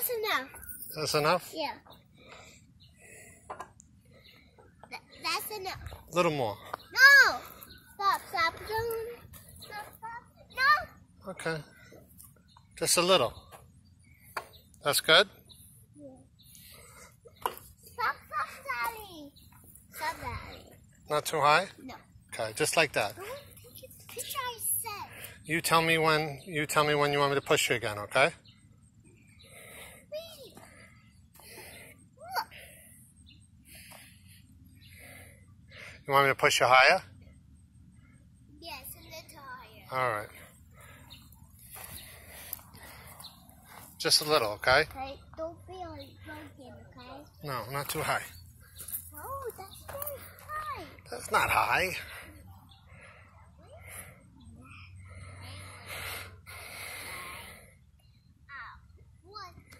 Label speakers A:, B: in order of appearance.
A: That's enough.
B: That's enough?
A: Yeah. Th- that's enough.
B: A little more.
A: No! Stop, stop, don't. Stop, stop. No!
B: Okay. Just a little. That's good?
A: Stop, stop, Daddy. Stop, Daddy.
B: Not too high?
A: No.
B: Okay, just like that.
A: Don't take a picture I said.
B: You tell me when you tell me when you want me to push you again, okay? You want me to push you higher?
A: Yes, a little higher.
B: All right. Just a little, okay?
A: Okay, don't be on broken, okay?
B: No, not too high.
A: Oh, that's very high.
B: That's not high.